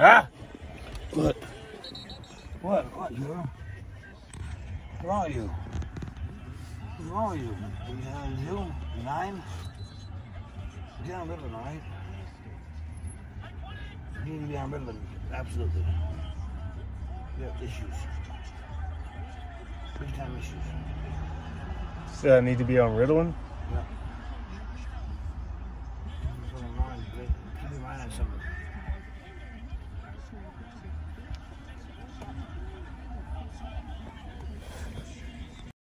Ah! What? What? What, girl? Where are you? Where are you? You are you? Nine? Down Midland, all right? You need to be on Midland, absolutely. You have issues. Big time issues. So I need to be on Ritalin? Yeah. Mind on something.